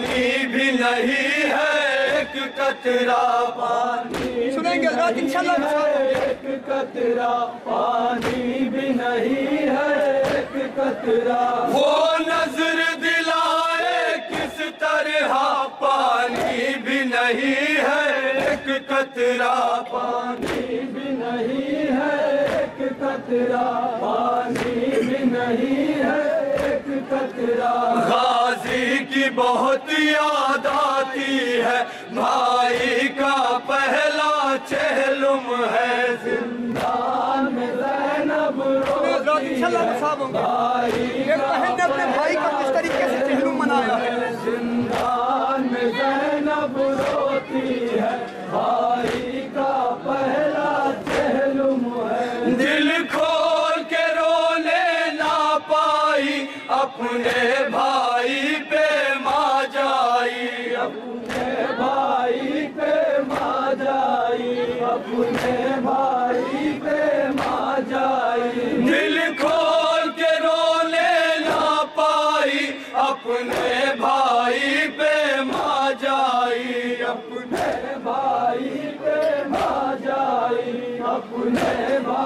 پانی بھی نہیں ہے ایک قطرہ پانی سنیں گے حضرات انشاءاللہ ایک قطرہ پانی بھی نہیں ہے ایک قطرہ وہ نظر دلائے کس طرح پانی بھی نہیں ہے ایک قطرہ پانی بھی نہیں ہے ایک قطرہ پانی بھی نہیں ہے ایک قطرہ کی بہت یاد آتی ہے۔ بھائی کا پہلا چہلم ہے۔ زندان میں زینب روتی ہے بھائی کا سے چہلم ہے۔ زندان میں زینب روتی ہے۔ بھائی اپنے بھائی پہ ماں جائی، اپنے بھائی پہ ماں جائی، اپنے بھائی پہ ماں جائی۔ دل کھول کے رونے نہ پائی، اپنے بھائی پہ ماں جائی۔ اپنے بھائی پہ ماں جائی، اپنے بھائی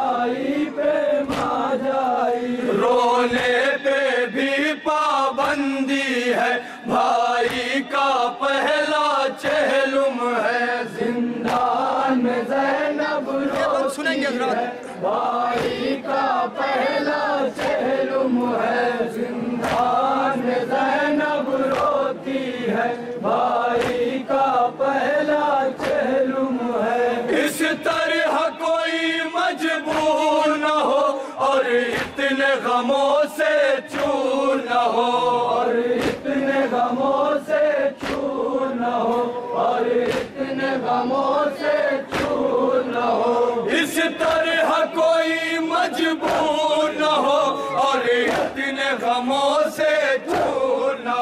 میں زینب روتی سنیں گے حضرات؟ ہے۔ بھائی کا پہلا چہلم ہے۔ زندان زینب روتی ہے۔ بھائی کا پہلا چہلم ہے۔ اس طرح کوئی مجبور نہ ہو اور اتنے غموں سے چور نہ ہو۔ اور اتنے غموں سے چور نہ ہو اور اتنے غموں اتنے غموں سے چور نہ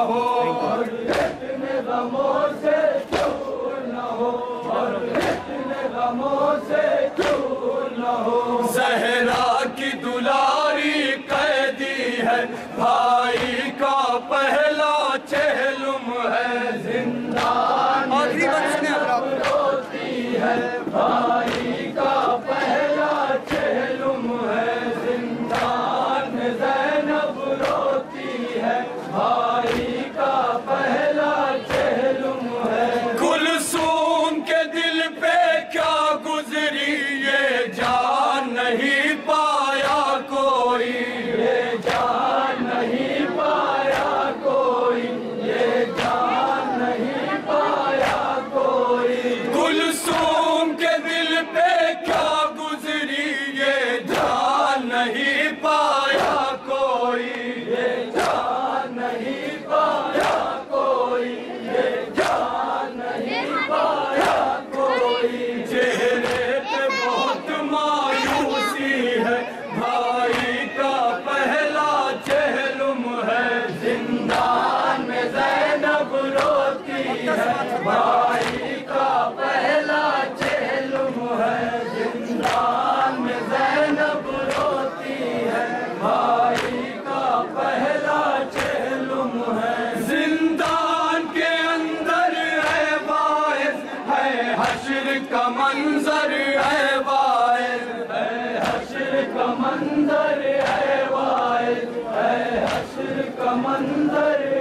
حشر کا منظر ہے وائل ہے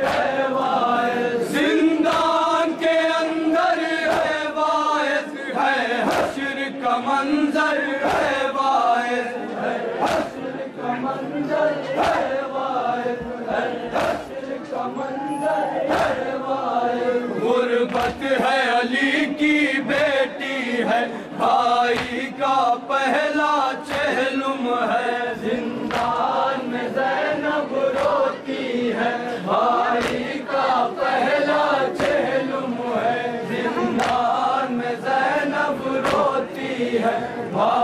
ہے زندان کے اندر ہے ہے ہے وائل ہے حشر کا منظر ہے وائل غربت ہے علی کی پہلا چہلم ہے، زندان میں زینب روتی ہے۔ بھائی کا پہلا چہلم ہے، زندان میں زینب روتی ہے۔ بھائی